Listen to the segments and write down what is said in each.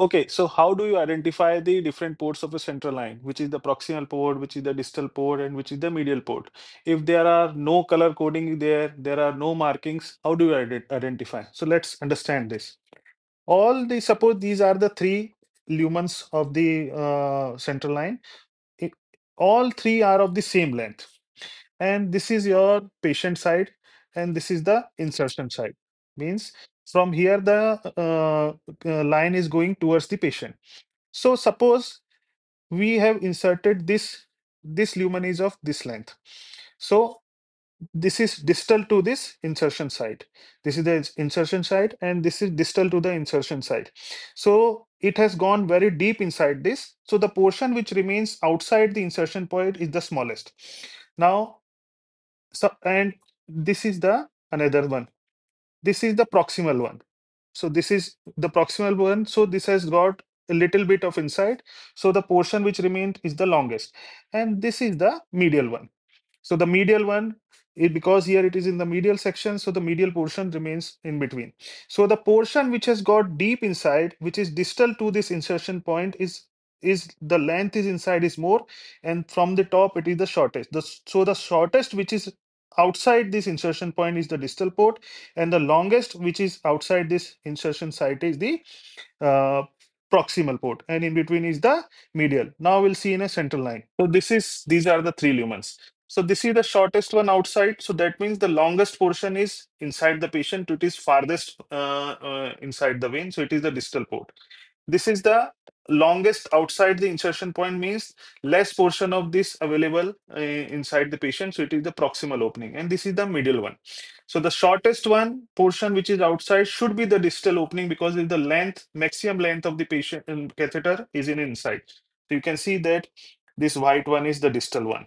Okay, so how do you identify the different ports of a central line, which is the proximal port, which is the distal port, and which is the medial port? If there are no color coding there, there are no markings, how do you ide- identify? So let's understand this. All the suppose these are the three lumens of the uh, central line. It- all three are of the same length, and this is your patient side, and this is the insertion side. Means from here the uh, uh, line is going towards the patient. So suppose we have inserted this, this lumen is of this length. So this is distal to this insertion site. This is the insertion site and this is distal to the insertion site. So it has gone very deep inside this. So the portion which remains outside the insertion point is the smallest. Now, so and this is the another one. This is the proximal one. So this is the proximal one. So this has got a little bit of inside. So the portion which remained is the longest. And this is the medial one. So the medial one, it, because here it is in the medial section, so the medial portion remains in between. So the portion which has got deep inside, which is distal to this insertion point is is the length is inside is more and from the top it is the shortest the, so the shortest which is outside this insertion point is the distal port and the longest which is outside this insertion site is the uh, proximal port and in between is the medial. Now we'll see in a central line. So this is these are the three lumens. So this is the shortest one outside. So that means the longest portion is inside the patient. It is farthest uh, uh, inside the vein. So it is the distal port. This is the longest outside the insertion point means less portion of this available uh, inside the patient so it is the proximal opening and this is the middle one. So the shortest one portion which is outside should be the distal opening because if the length maximum length of the patient um, catheter is in inside. So you can see that this white one is the distal one.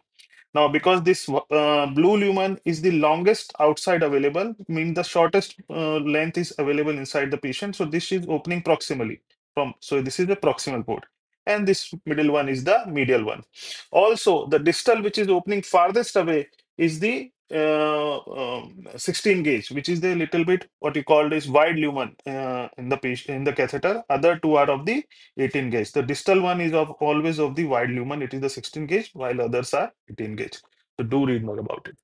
Now, because this uh, blue lumen is the longest outside available, means the shortest uh, length is available inside the patient. So this is opening proximally from. So this is the proximal port, and this middle one is the medial one. Also, the distal, which is opening farthest away, is the uh, um, 16 gauge, which is the little bit what you call is wide lumen uh, in the patient in the catheter. Other two are of the 18 gauge. The distal one is of always of the wide lumen. It is the 16 gauge, while others are 18 gauge. So do read more about it.